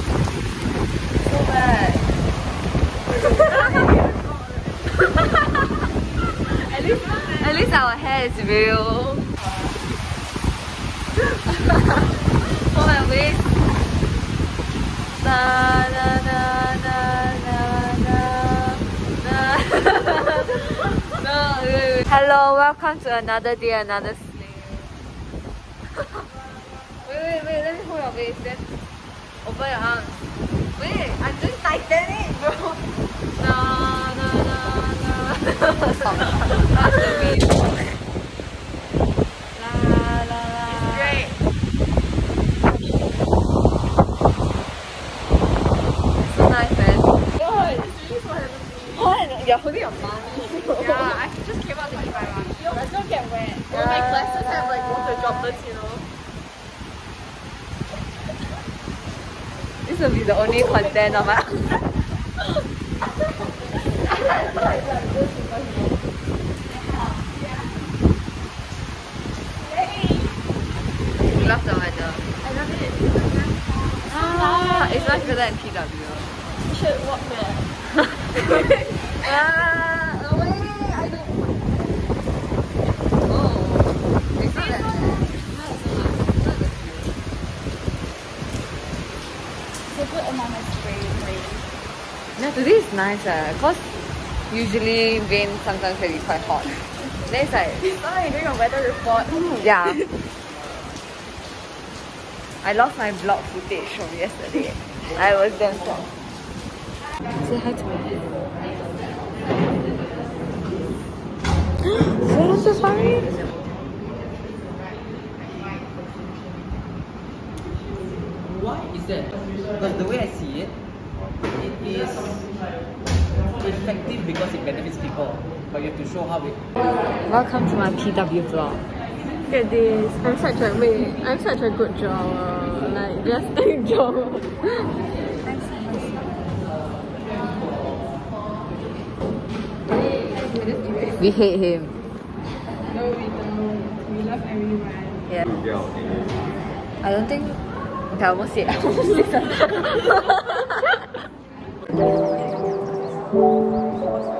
So bad. at least, at least our hair is real. oh my waist. Na na na na na na na. no, wait, wait. Hello, welcome to another day, another slave. wait, wait, wait. Let me hold your waist. Then open your arms. Wait, I'm doing Titanic, bro. No, no, no, no. Only content of my. You love the weather. I love it. Ah, it's much better than PW. You should walk there. Ah, Yeah, today is nice uh, cause usually rain sometimes can be quite hot. Then it's like, It's not like doing a weather report. yeah. I lost my vlog footage from yesterday. I was damn sad. Say hi to me. so, I'm so sorry. Why is that? Because the way it benefits people. But you have to show how it. Welcome to my PW vlog. Look at this. I'm such a wait. I'm such a good drawer. Like just a drawer. We hate him. No, we don't. We love everyone. Yeah. I don't think. Okay, I almost said. I almost said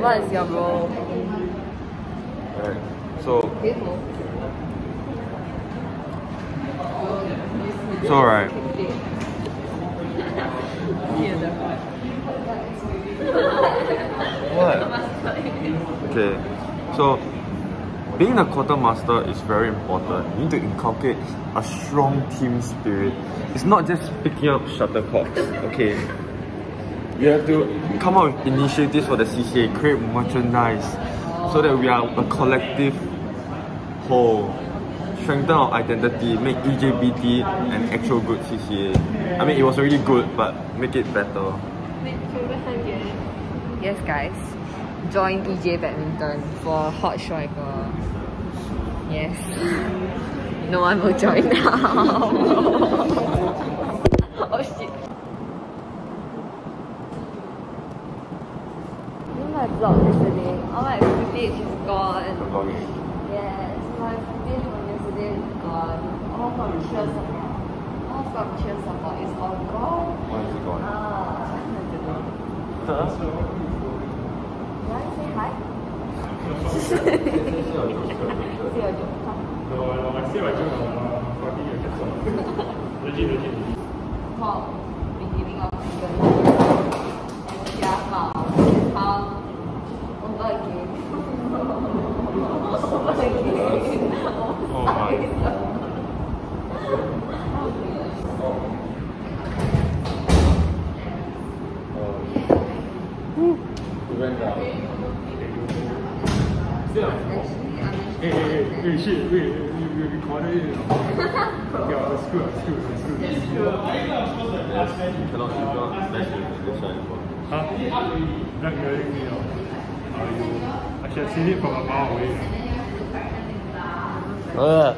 what is your role? Alright, so so right. What? Okay, so being a quartermaster is very important. You need to inculcate a strong team spirit. It's not just picking up shuttlecocks. Okay, you have to come up with initiatives for the CCA, create merchandise, so that we are a collective whole. Strengthen our identity, make EJBT an actual good CCA. I mean, it was already good, but make it better. Make children. Yes, guys. Join EJ Badminton for Hot Striker. Yes. No one will join now. oh shit. You know my vlog yesterday? All my footage is gone. Yes, my footage from yesterday is gone. All from cheer support. All from cheer support is all gone. Why is it gone? Ah, I don't know. You want to say hi? Say your joke. Come. No, no, I say my joke uh, fucking you just legit, legit. Paul, beginning of season. And Jia Hao, over again. over again. Oh my. Oh, We Hey, hey, hey, hey, shit, wait, we, we recorded it. yeah, it's good, it's good, it's good. Cannot, you cannot mess with English anymore. Huh? Blackmailing me, oh. Uh, you, I should have seen it from a mile away. Uh.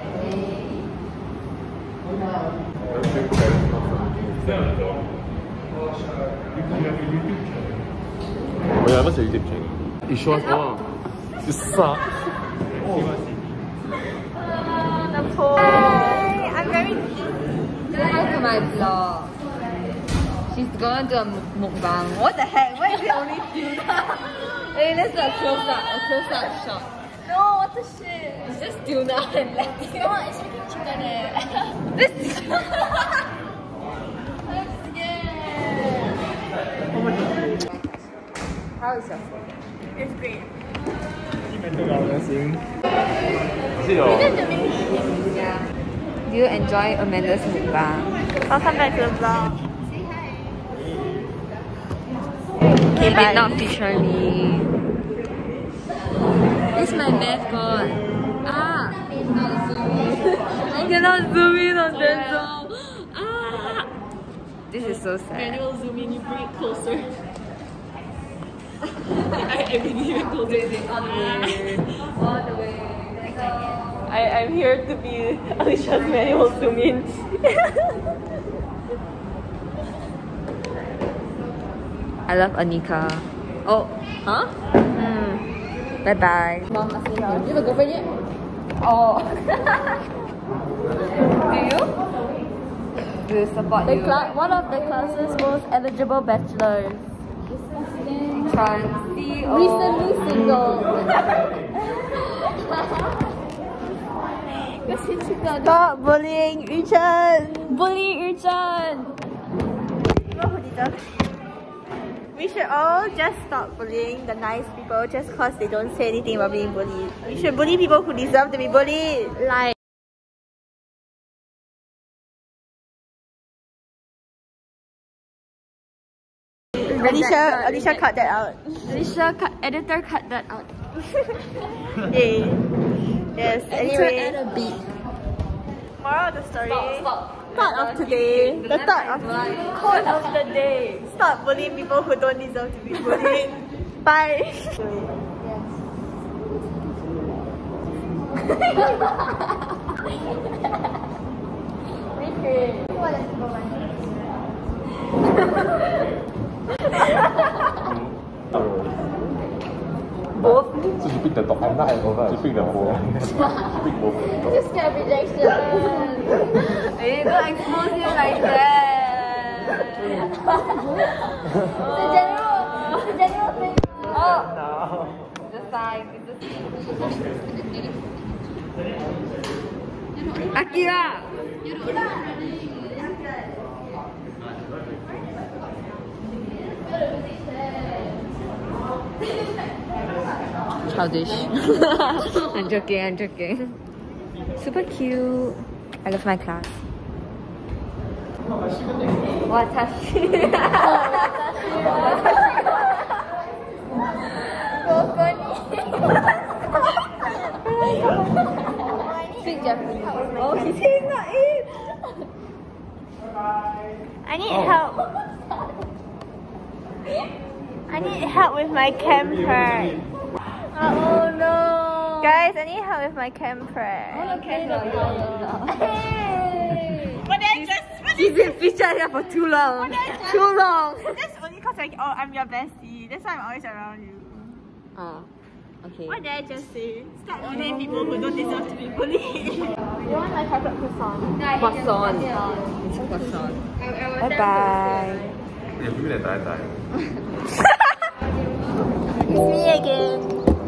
Is that a dog? You you have a YouTube channel. Oh yeah, what's your YouTube channel? It shows all. You suck. See what's in I'm very. Welcome to my vlog. She's gonna do a muk- mukbang. What the heck? Why is it only tuna? hey, let's do a close up, a close up shot. No, what the shit? It's just tuna and lettuce. No, it's freaking chicken. Eh. this. I'm scared. How is your food? It's great. Is it your Do you enjoy Amanda's mukbang? Welcome back to the vlog. He did not feature me. It's my mascot. Ah! I cannot zoom in on that zone. Ah! This is so sad. Manual zoom in, you bring it closer. I, I bring it closer. All the way. All the way. I, I'm here to be Alicia's manual zoom in. I love Anika. Oh, huh? Hmm. Bye bye. Mom asking you, you have a girlfriend yet? Oh. Do you? Do you support The you? one of the class's most eligible bachelors. Trans Recently single. Stop bullying Yichan! Bully know we should all just stop bullying the nice people just because they don't say anything about being bullied. We should bully people who deserve to be bullied. Like Alicia, Alicia cut that out. Alicia, cut, editor, cut that out. Yay. Yes, anyway. add a beat. Moral of the story. Stop. Thought of today. The thought of quote of the day. Stop bullying people who don't deserve to be bullied. Bye. both? So she picked the dog. I'm not over. She picked the both. she picked both. Just get rejection. Hey, don't expose you like that. the general, the general thing. Oh, the side. Akira. Childish. I'm joking, I'm joking. Super cute. I love my class. Watashi. Speak Japanese. Oh, he's not it. I need help. I need help with my camper. Oh, oh no. Guys, I need help with my camper. Oh, okay, But then just, but She's been featured here for too long. Too long. that's only because like, oh, I'm your bestie. That's why I'm always around you. Oh, okay. What did I just say? Stop bullying people who don't deserve to be bullied. you want my chocolate croissant? Croissant. It's a croissant. Bye bye. Yeah, give me that die die. It's me again.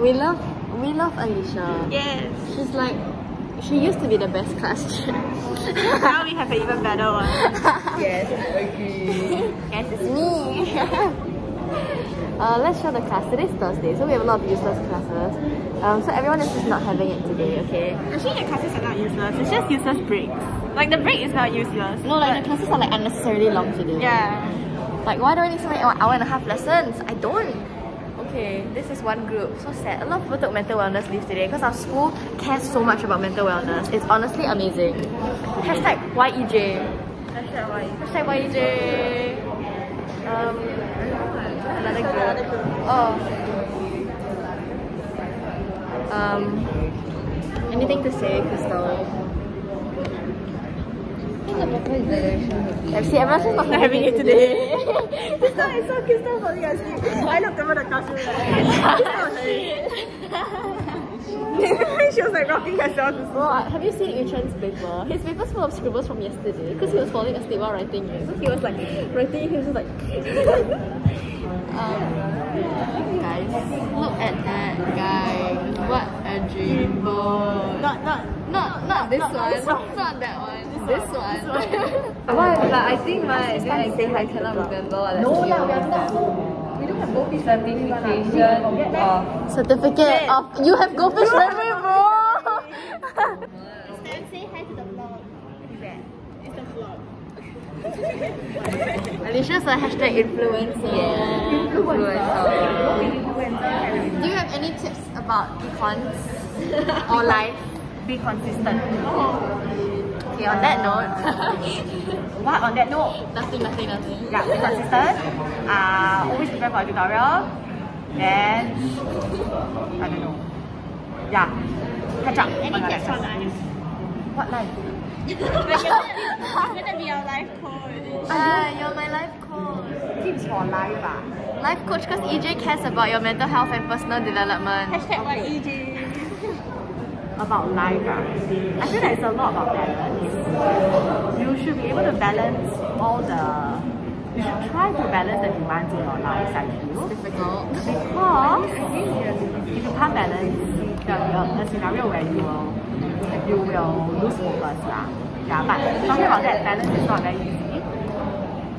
a love So nothing. Alicia. Yes. She's like, she used to be the best class teacher. now we have an even better one. yes, agree. yes, it's me. uh, let's show the class. Today's Thursday, so we have a lot of useless classes. Um, so everyone is just not having it today, okay? Actually, the classes are not useless. It's just useless breaks. Like the break is not useless. No, like the classes are like unnecessarily long today. Yeah. Like, why do I need so many hour and a half lessons? I don't. Okay, this is one group. So sad. A lot of people took mental wellness leave today because our school cares so much about mental wellness. It's honestly amazing. Hashtag YEJ. Hashtag why? Hashtag YEJ. Um, another group. Oh. Um, anything to say, Crystal? See, everyone's just not having it today. This time I saw Crystal falling asleep. I looked over the classroom. she was like rocking herself to sleep. Well, uh, have you seen Yuchen's paper? His paper's full of scribbles from yesterday because he was falling asleep while writing it. So he was like writing, he was just like. um, guys, look at that, guy. What a dreamboat. Not, not, Not, not this not one. this one. Not that one. This one. Why? Like, I think my exam thing I cannot remember what no, yeah, we are not. We don't have both certification of Certificate of you have goldfish memory, bro. say hi to the vlog. It's the vlog. Alicia's a hashtag influencer. Do you have any tips about econs or life? Be consistent. Okay, on that note, What on that note? nothing, nothing, nothing. Yeah, be consistent. Uh, always prepare for a tutorial. Then I don't know. Yeah, catch up. Any tips for life? What life? gonna be our life coach. Ah, you're my life coach. Tips for life ah. Life coach because EJ cares about your mental health and personal development. About life ah. I feel like it's a lot about balance. You should be able to balance all the. You should try to balance the demands in your life. I feel. Difficult. Because if you can't balance, there will be a scenario where you will you will lose focus lah. Yeah, but talking about that, balance is not very easy.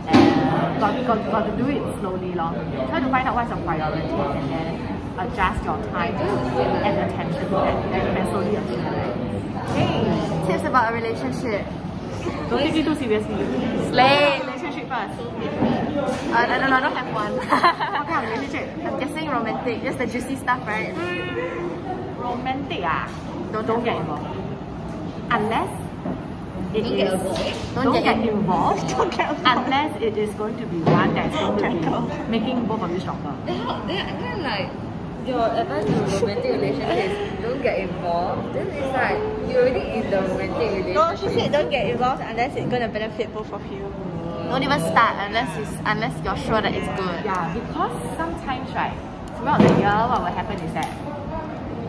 And got, got, got to do it slowly lor. Try to find out what's your priority and then adjust your time and attention and that. Then you achieve it. Hey, Tips about a relationship. don't take it too seriously. Slay. Relationship first. Uh, no, no, no, I don't have one. What kind of relationship? I'm guessing romantic, just the juicy stuff, right? Romantic ah, Don't, don't get involved. Unless it Don't is, get involved. don't, Don't get, get- involved. unless it is going to be one that's going to be making both of you stronger. Then, then like your advice to romantic relationship is don't get involved. Then it's like you're already in the romantic relationship. No, she said don't get involved unless it's gonna benefit both of you. Don't even start unless it's, unless you're sure that it's good. Yeah, because sometimes right, throughout the year, what will happen is that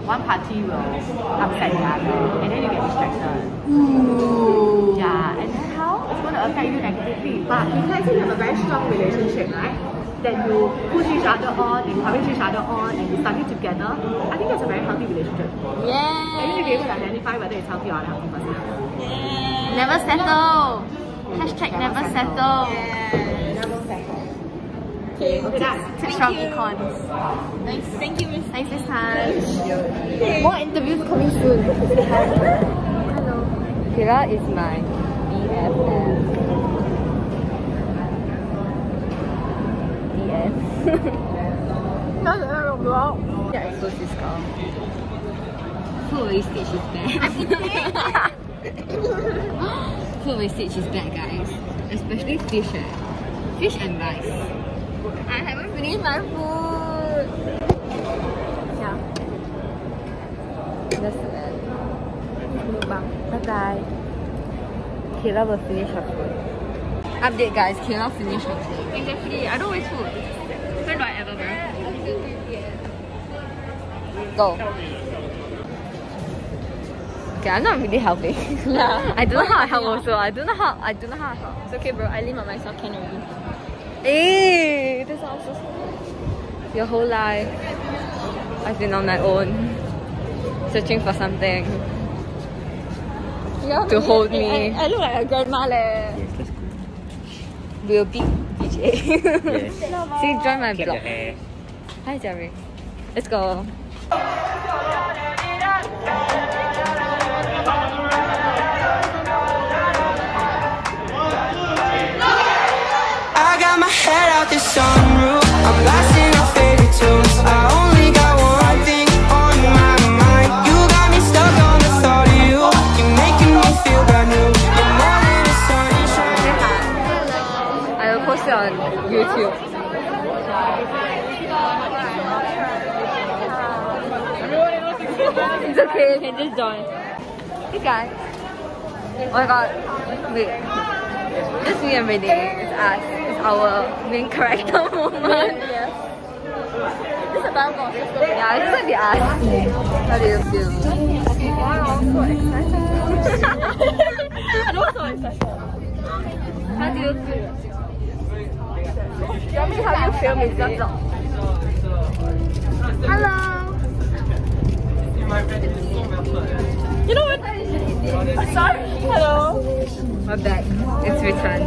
one party will upset the other, and then you get distracted. Ooh. Yeah, and then how? It's to affect you negatively. But say you have a very strong relationship, right? That you push each other on, and encourage each other on, and you study together, I think that's a very healthy relationship. And you should be able to identify whether it's healthy or unhealthy first. Never settle. Hashtag never settle. Okay, done. Tips from econs. Thanks. Thank you, Miss. Thanks this time. More interviews coming soon. Hello. Kira is my BFF. DS. Yeah, expose this girl. Food wastage is bad. Food wastage is bad, guys. Especially fish. Eh? Fish and rice. I haven't finished my food. Yeah. That's it. Bye bye. Kira will finish her food. Update guys, finished her food. Exactly. I don't waste food. When do I ever, bro? Go. Okay, I'm not really helping. I don't know how I help also. I don't know how I don't know how I help. It's okay, bro. I limit myself, can already. Hey, this sounds so Your whole life I've been on my own. searching for something Yeah, to hold me. I, I look like a grandma leh. Yes, let's go. We'll be DJ. Yes. See, join my Keep vlog. Hi, Jerry. Let's go. I got my head out the sunroof. I'm blasting on YouTube. it's okay, you can just join. Hey guys. Oh my god. Wait. Just me and Renee. It's us. It's our main character moment. Yes. This is a Bible box. Let's go. Yeah, it's gonna be us. How do you feel? Wow, I'm so excited. I'm also excited. How do you feel? Tell me how you feel, Zam. Hello. You know what? Sorry. Hello. My bag. It's returned.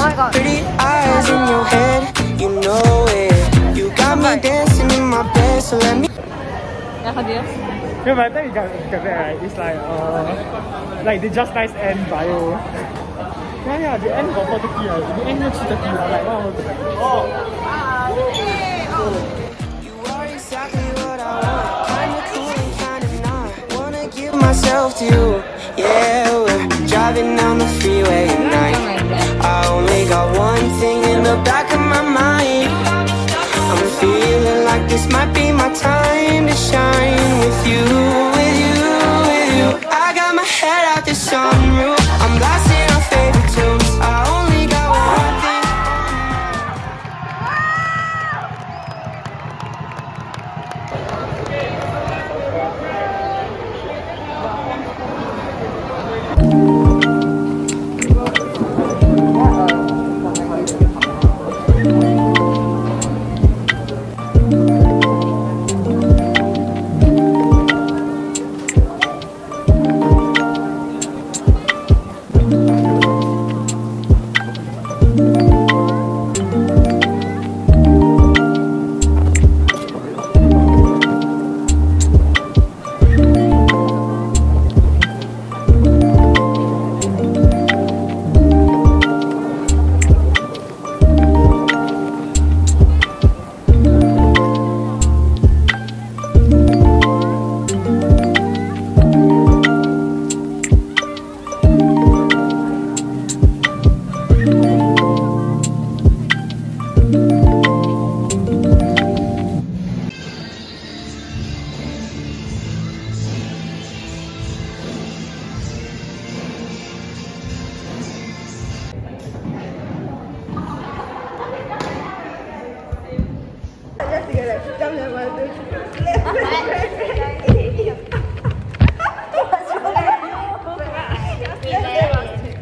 Oh my God. pretty eyes in your head. You know it. You got me dancing in my bed, so let me. Yeah, how do you? Yeah, by the time you get, get back, right, it's like, uh, like they just nice end bio. Yeah, yeah, the end got 4 30, right? The end 3 30, like, oh, oh. You are exactly what I want. Kinda cool and kinda not. Wanna give myself to you. Yeah, we're driving down the freeway at night. I only got one thing in the back of my mind. I'm feeling like this might be my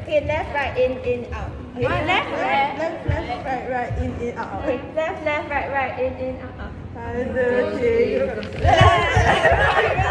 Okay, left, right, in, in, out. Okay, left, left, left, left, right, right, in, in, out. Okay, left, left, right, right, in, in, out. One, two, three, go.